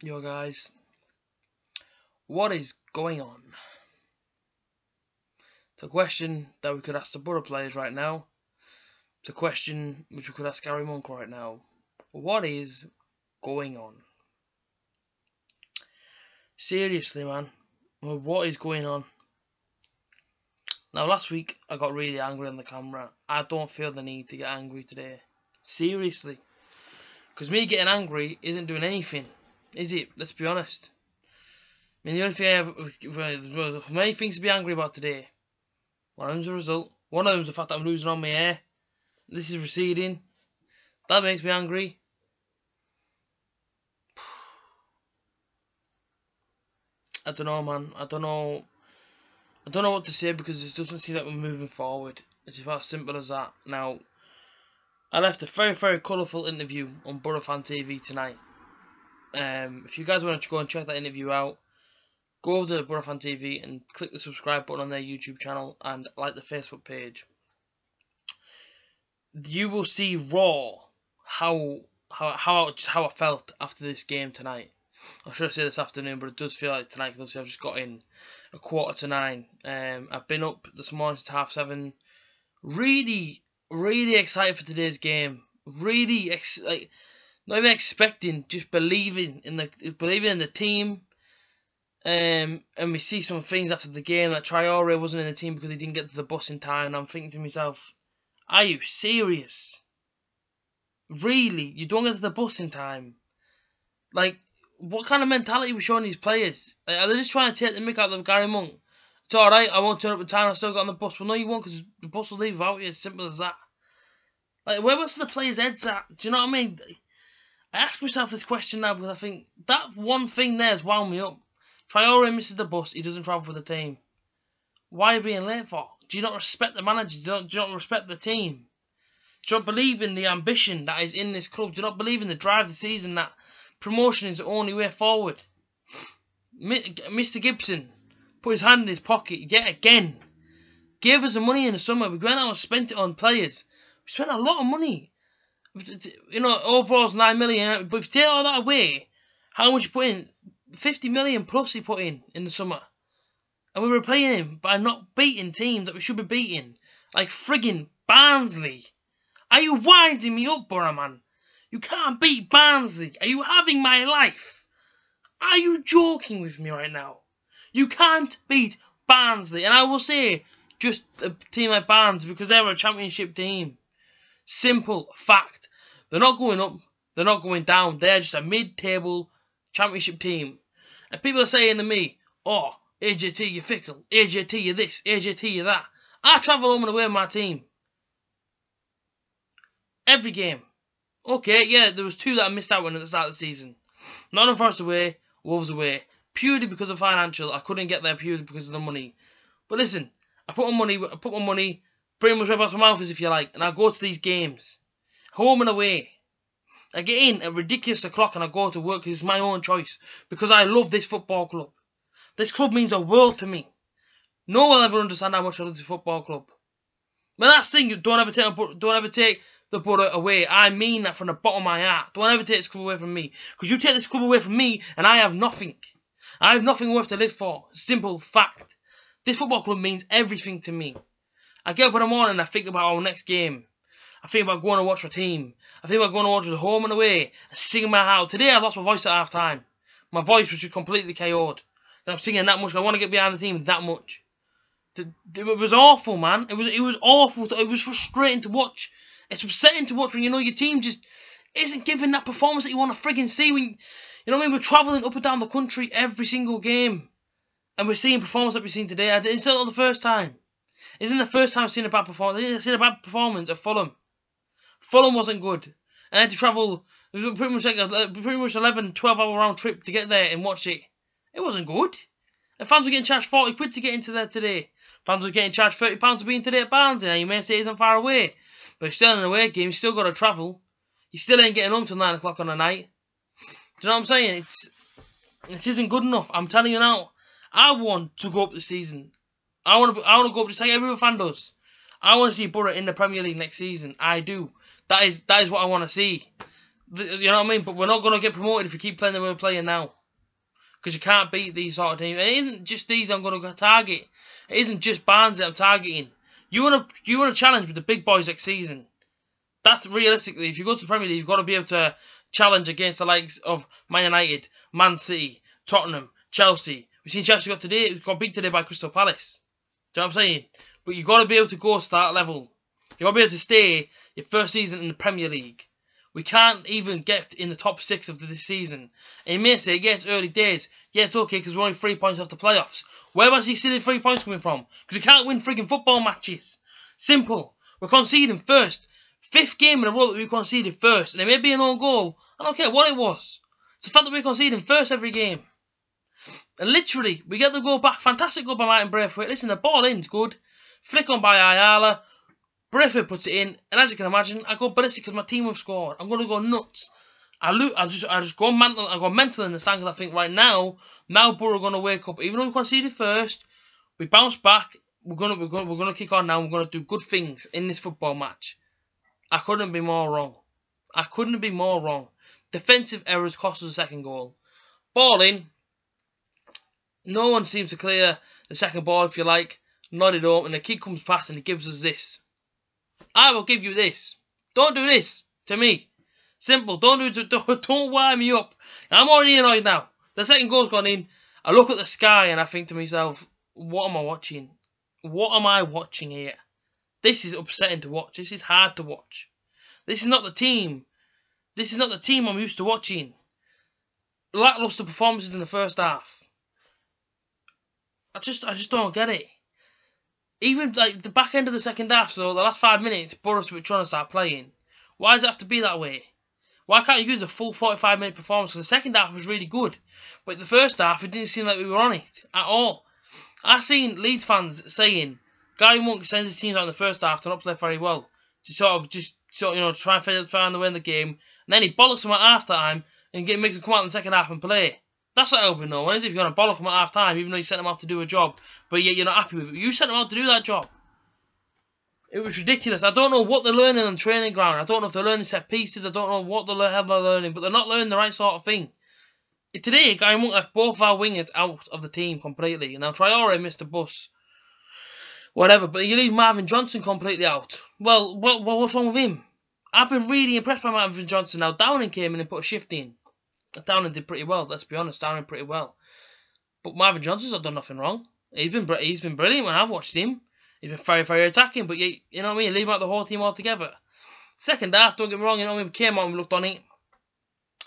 Yo guys, what is going on? It's a question that we could ask the Borough players right now. It's a question which we could ask Gary Monk right now. What is going on? Seriously, man, what is going on? Now, last week I got really angry on the camera. I don't feel the need to get angry today. Seriously. Because me getting angry isn't doing anything. Is it? Let's be honest. I mean, the only thing I have, many things to be angry about today. One of them's a result. One of them's the fact that I'm losing on my hair. This is receding. That makes me angry. I don't know, man. I don't know. I don't know what to say because it doesn't seem like we're moving forward. It's about as simple as that. Now, I left a very, very colourful interview on Borough Fan TV tonight. Um, if you guys want to go and check that interview out, go over to Borough Fan TV and click the subscribe button on their YouTube channel and like the Facebook page. You will see raw how how how how I felt after this game tonight. I should said this afternoon, but it does feel like tonight because I've just got in a quarter to nine. Um, I've been up this morning to half seven. Really, really excited for today's game. Really, ex- like not even expecting, just believing in the believing in the team. Um, and we see some things after the game that Traore wasn't in the team because he didn't get to the bus in time. And I'm thinking to myself, are you serious? Really, you don't get to the bus in time? Like, what kind of mentality we showing these players? Like, are they just trying to take the mick out of Gary Monk? It's alright, I won't turn up in time, I still got on the bus. Well, no, you won't, because the bus will leave without you. As simple as that. Like, where was the players' heads at? Do you know what I mean? I ask myself this question now because I think that one thing there has wound me up. Traore misses the bus, he doesn't travel for the team. Why are you being late for? Do you not respect the manager? Do you not, do you not respect the team? Do you not believe in the ambition that is in this club? Do you not believe in the drive of the season that promotion is the only way forward? Mr. Gibson put his hand in his pocket yet again. Gave us the money in the summer. We went out and spent it on players. We spent a lot of money. You know, overall's 9 million. But if you take all that away, how much you put in? 50 million plus he put in in the summer. And we were playing him by not beating teams that we should be beating. Like frigging Barnsley. Are you winding me up, Borough man? You can't beat Barnsley. Are you having my life? Are you joking with me right now? You can't beat Barnsley. And I will say, just a team like Barnsley, because they're a championship team. Simple fact. They're not going up. They're not going down. They're just a mid-table championship team. And people are saying to me, oh, AJT, you're fickle. AJT, you're this. AJT, you're that. I travel home and away with my team. Every game. Okay, yeah, there was two that I missed out on at the start of the season. Nottingham Forest away, Wolves away. Purely because of financial. I couldn't get there purely because of the money. But listen, I put my money, I put my money pretty much right past my mouth, if you like, and I go to these games. Home and away. I get in at ridiculous o'clock and I go to work it's my own choice because I love this football club. This club means a world to me. No one will ever understand how much I love this football club. That's the thing, don't ever take don't ever take the Borough away. I mean that from the bottom of my heart. Don't ever take this club away from me. Because you take this club away from me and I have nothing. I have nothing worth to live for. Simple fact. This football club means everything to me. I get up in the morning and I think about our next game. I think about going to watch my team. I think about going to watch the home and away and singing my heart. Today I lost my voice at half time. My voice was just completely KO'd. I'm singing that much. I want to get behind the team that much. It was awful, man. It was it was awful. It was frustrating to watch. It's upsetting to watch when you know your team just isn't giving that performance that you want to frigging see. When you know what I mean, we're travelling up and down the country every single game, and we're seeing performance that we've seen today. I didn't say it the first time. Isn't the first time I've seen a bad performance? I've seen a bad performance at Fulham. Fulham wasn't good. And I had to travel pretty much like a pretty much 11, 12 hour round trip to get there and watch it. It wasn't good. And fans were getting charged 40 quid to get into there today. Fans were getting charged £30 to be in today at Barnsley. Now you may say it isn't far away. But still in an away game, you still got to travel. You still ain't getting home till 9 o'clock on a night. Do you know what I'm saying? It's It isn't good enough. I'm telling you now. I want to go up the season. I want to I want to go up just like every fan does. I want to see Borough in the Premier League next season. I do. That is that is what I want to see. You know what I mean? But we're not going to get promoted if we keep playing the way we're playing now. Because you can't beat these sort of teams. And it isn't just these I'm going to target. It isn't just Barnes that I'm targeting. You want to you want to challenge with the big boys next season. That's realistically, if you go to the Premier League, you've got to be able to challenge against the likes of Man United, Man City, Tottenham, Chelsea. We've seen Chelsea got today, got beat today by Crystal Palace. Do you know what I'm saying? But you've got to be able to go to that level. You've got to be able to stay your first season in the Premier League. We can't even get in the top six of this season. And you may say, yeah, it's early days. Yeah, it's okay because we're only three points off the playoffs. Where was he silly three points coming from? Because we can't win freaking football matches. Simple. We're conceding first. Fifth game in a row that we conceded first. And it may be an own goal. I don't care what it was. It's the fact that we're conceding first every game. And literally, we get the goal back. Fantastic goal by Martin Braithwaite. Listen, the ball in's good. Flick on by Ayala. Braithwaite puts it in. And as you can imagine, I go ballistic because my team have scored. I'm going to go nuts. I look, I just, I just go mental. I go mental in the stand because I think right now, Borough are going to wake up. Even though we conceded first, we bounce back. We're gonna, we're gonna, we're gonna kick on now. We're gonna do good things in this football match. I couldn't be more wrong. I couldn't be more wrong. Defensive errors cost us a second goal. Ball in. No one seems to clear the second ball, if you like. Not at all. and the kid comes past and he gives us this. I will give you this. Don't do this to me. Simple. Don't do don't, don't wind me up. I'm already annoyed now. The second goal's gone in. I look at the sky and I think to myself, what am I watching? What am I watching here? This is upsetting to watch. This is hard to watch. This is not the team. This is not the team I'm used to watching. Lackluster performances in the first half. I just I just don't get it. Even like the back end of the second half, so the last five minutes, Borough were trying to start playing. Why does it have to be that way? Why can't you use a full 45 minute performance? Because the second half was really good. But the first half, it didn't seem like we were on it at all. I've seen Leeds fans saying Gary Monk sends his teams out in the first half to not play very well. To sort of just sort of, you know try and find the way in the game. And then he bollocks them at half time and get, makes them come out in the second half and play. That's not helping no one, is it? If you're going to bollock them at half time, even though you sent them out to do a job, but yet you're not happy with it. You sent them out to do that job. It was ridiculous. I don't know what they're learning on training ground. I don't know if they're learning set pieces. I don't know what the hell they're learning, but they're not learning the right sort of thing. Today, Gary Monk left both our wingers out of the team completely. Now, Traore missed a bus. Whatever, but you leave Marvin Johnson completely out. Well, what, what's wrong with him? I've been really impressed by Marvin Johnson. Now, Downing came in and put a shift in. Downing did pretty well, let's be honest. Downing pretty well. But Marvin Johnson's not done nothing wrong. He's been he's been brilliant when I've watched him. He's been very, very attacking, but you, you know what I mean? Leave out the whole team altogether. Second half, don't get me wrong, you know what I mean? We came on, we looked on it.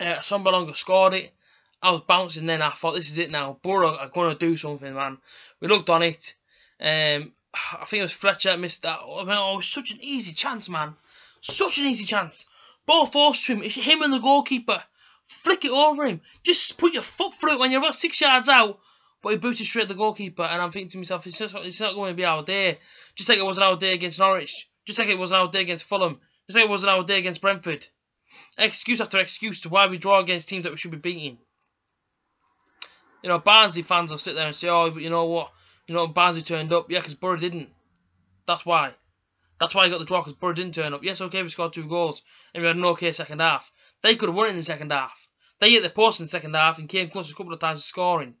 Uh, Sombalonga scored it. I was bouncing then, I thought, this is it now. Borough are going to do something, man. We looked on it. Um, I think it was Fletcher missed that. Oh, man, oh, it was such an easy chance, man. Such an easy chance. Ball forced to him. It's him and the goalkeeper. Flick it over him. Just put your foot through it when you're about six yards out. But he booted straight at the goalkeeper, and I'm thinking to myself, it's, just, it's not going to be our day. Just like it was an our day against Norwich. Just like it was an our day against Fulham. Just like it was an our day against Brentford. Excuse after excuse to why we draw against teams that we should be beating. You know, Barnsley fans will sit there and say, oh, but you know what? You know, Barnsley turned up. Yeah, because Borough didn't. That's why. That's why he got the draw, because Borough didn't turn up. Yes, okay, we scored two goals, and we had an okay second half. They could have won it in the second half. They hit the post in the second half and came close a couple of times to scoring.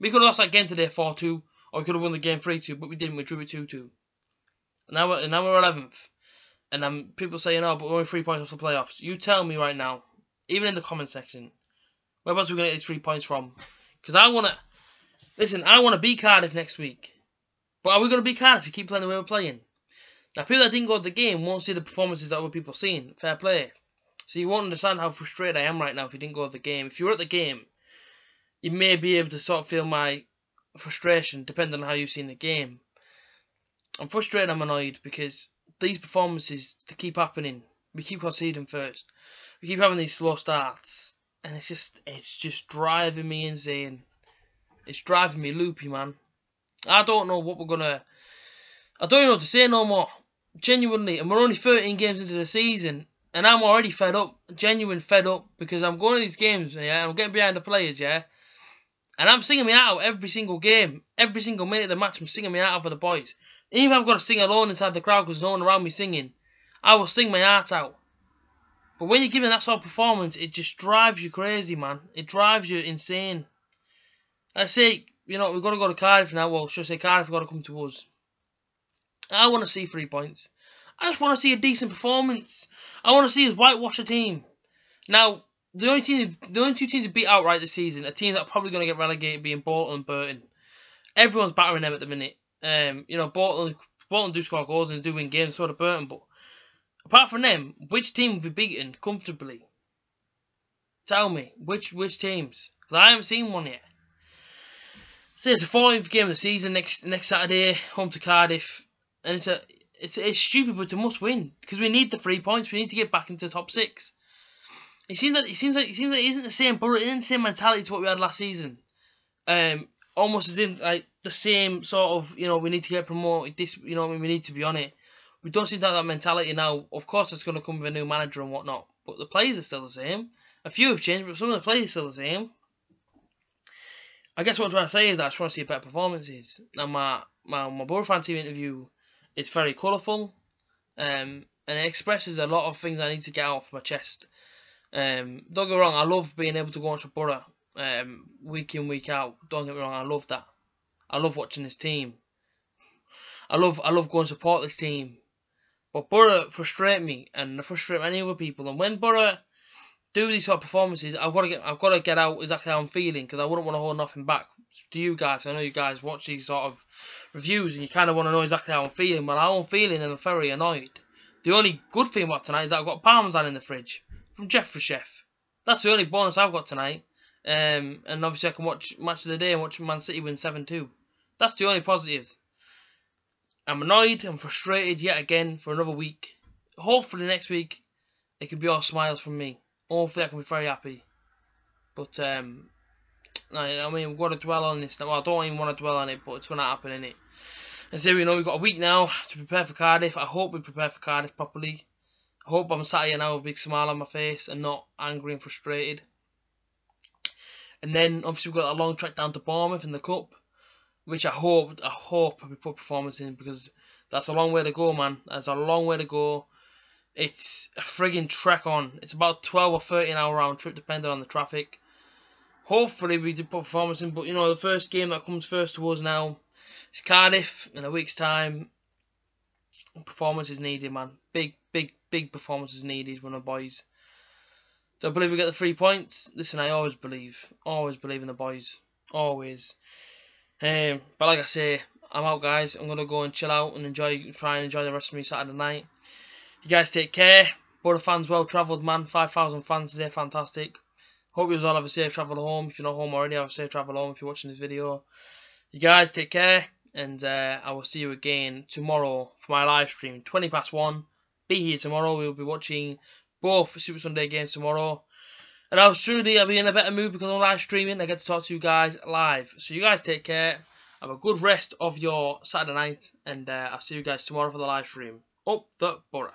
We could have lost that game today 4 2, or we could have won the game 3 2, but we didn't. We drew it 2 2. Now we're, now we're 11th. And um, people saying, oh, but we're only three points off the playoffs. You tell me right now, even in the comment section, where else are we going to get these three points from? Because I want to. Listen, I want to beat Cardiff next week. But are we going to beat Cardiff if we keep playing the way we're playing? Now, people that didn't go to the game won't see the performances that other people seen. Fair play. So you won't understand how frustrated I am right now if you didn't go to the game. If you were at the game, you may be able to sort of feel my frustration depending on how you've seen the game. I'm frustrated, I'm annoyed because these performances they keep happening. We keep conceding first. We keep having these slow starts. And it's just it's just driving me insane. It's driving me loopy, man. I don't know what we're gonna I don't even know what to say no more. Genuinely, and we're only 13 games into the season, and I'm already fed up, genuine fed up, because I'm going to these games, yeah, I'm getting behind the players, yeah, and I'm singing me out every single game, every single minute of the match, I'm singing me out for the boys. Even if I've got to sing alone inside the crowd because no one around me singing, I will sing my heart out. But when you're given that sort of performance, it just drives you crazy, man. It drives you insane. I say, you know, we've got to go to Cardiff now. Well, should I say Cardiff got to come to us. I want to see three points. I just want to see a decent performance. I want to see us whitewash a team. Now, the only team, the only two teams to beat outright this season are teams that are probably going to get relegated, being Bolton and Burton. Everyone's battering them at the minute. Um, you know, Bolton, Bolton do score goals and do win games, so do Burton. But apart from them, which team have we beaten comfortably? Tell me, which which teams? Because I haven't seen one yet. So it's the 14th game of the season next next Saturday, home to Cardiff, and it's a it's it's stupid, but it's a must win because we need the three points. We need to get back into the top six. It seems like it seems like it seems like it isn't the same, but it isn't the same mentality to what we had last season. Um, almost as in like the same sort of you know we need to get promoted. This you know we need to be on it. We don't seem to have that mentality now. Of course, it's going to come with a new manager and whatnot, but the players are still the same. A few have changed, but some of the players are still the same. I guess what I'm trying to say is that I just want to see better performances. And my my my Borough Fan TV interview is very colourful, um, and it expresses a lot of things I need to get out of my chest. Um, don't get me wrong, I love being able to go on to Borough um, week in week out. Don't get me wrong, I love that. I love watching this team. I love I love going to support this team. But Borough frustrate me and frustrate many other people. And when Borough do these sort of performances, I've got to get I've got to get out exactly how I'm feeling because I wouldn't want to hold nothing back to you guys. I know you guys watch these sort of reviews and you kind of want to know exactly how I'm feeling. But how I'm feeling, and I'm very annoyed. The only good thing about tonight is that I've got Parmesan in the fridge from Jeffrey Chef. That's the only bonus I've got tonight. Um, and obviously I can watch Match of the Day and watch Man City win 7-2. That's the only positive. I'm annoyed, I'm frustrated yet again for another week. Hopefully next week it can be all smiles from me. Hopefully I can be very happy. But um, I, mean, we've got to dwell on this now. Well, I don't even want to dwell on it, but it's going to happen, in it. And so we know we've got a week now to prepare for Cardiff. I hope we prepare for Cardiff properly. I hope I'm sat here now with a big smile on my face and not angry and frustrated. And then obviously we've got a long trek down to Bournemouth in the cup, which I hope I hope we put performance in because that's a long way to go, man. That's a long way to go. It's a frigging trek on. It's about 12 or 13 hour round trip depending on the traffic. Hopefully we do put performance in, but you know the first game that comes first to us now is Cardiff in a week's time. Performance is needed, man. Big, big, big performance is needed from the boys. Do I believe we get the three points? Listen, I always believe. Always believe in the boys. Always. Um, but like I say, I'm out, guys. I'm going to go and chill out and enjoy, try and enjoy the rest of me Saturday night. You guys take care. Borough fans, well travelled, man. 5,000 fans today, fantastic. Hope you all have a safe travel home. If you're not home already, have a safe travel home if you're watching this video. You guys take care, and uh, I will see you again tomorrow for my live stream, 20 past 1. Be here tomorrow. We'll be watching both Super Sunday games tomorrow. And I was truly, I'll be in a better mood because I'm live streaming. I get to talk to you guys live. So you guys take care. Have a good rest of your Saturday night. And uh, I'll see you guys tomorrow for the live stream. Up the Borough.